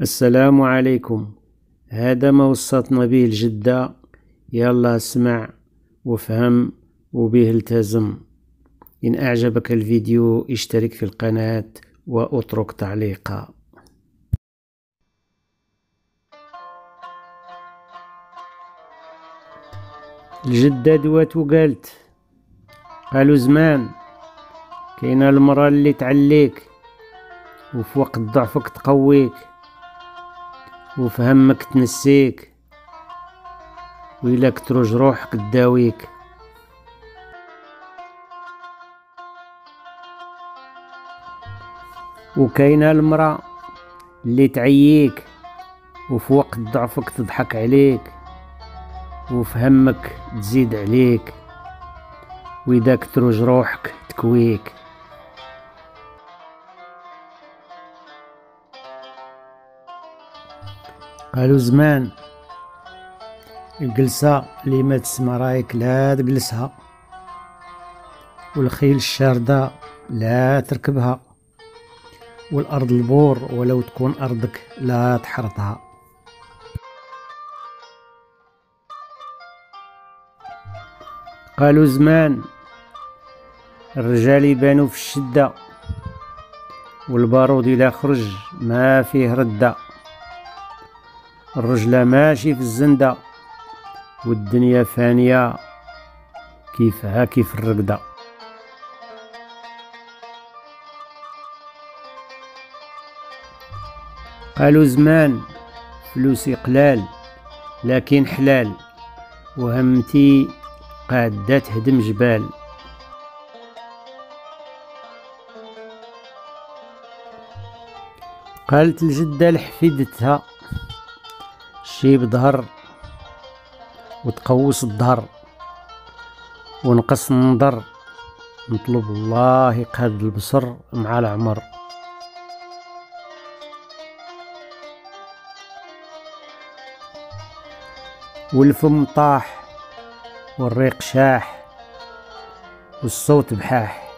السلام عليكم. هذا ما وصتنا به الجدة يلا اسمع وافهم وبه التزم. إن أعجبك الفيديو اشترك في القناة وأترك تعليقا. الجدة دوات وقالت قالوا زمان كاينة المرأة اللي تعليك وفي وقت ضعفك تقويك. وفهمك تنسيك وإلا كتروج روحك تداويك. وكاينة المرأة اللي تعييك وفي وقت ضعفك تضحك عليك وفهمك تزيد عليك وإذا كتروج روحك تكويك. قالوا زمان الجلسة اللي ما تسمى رايك لا تجلسها والخيل الشاردة لا تركبها والأرض البور ولو تكون أرضك لا تحرطها. قالوا زمان الرجال يبانوا في الشدة والبارود إذا خرج ما فيه ردة. الرجلة ماشي في الزندة والدنيا فانية كيفها كيف الرقدة. قالوا زمان فلوسي قلال لكن حلال وهمتي قادة تهدم جبال. قالت الجدة لحفيدتها شيب ظهر وتقوس الظهر ونقص النظر. نطلب الله يقاد البصر مع العمر. والفم طاح والريق شاح والصوت بحاح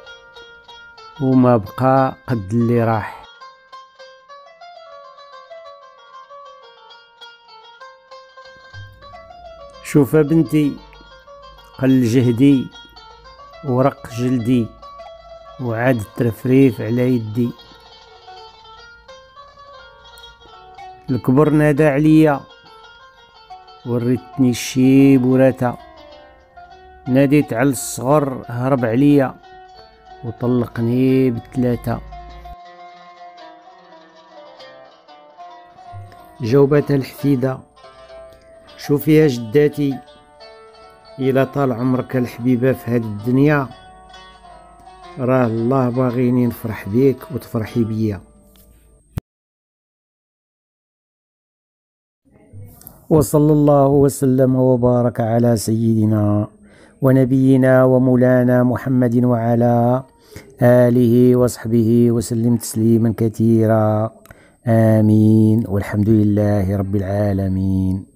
وما بقى قد اللي راح. شوف بنتي قل جهدي ورق جلدي وعاد الترفريف على يدي. الكبر نادى عليا وريتني الشيب وراتا. ناديت على الصغر هرب عليا وطلقني بثلاثة جاوبتها الحفيدة. شوفي يا جداتي إلا طال عمرك الحبيبة في هاد الدنيا راه الله باغيني نفرح بيك وتفرحي بيا. وصلى الله وسلم وبارك على سيدنا ونبينا ومولانا محمد وعلى آله وصحبه وسلم تسليما كثيرا. آمين. والحمد لله رب العالمين.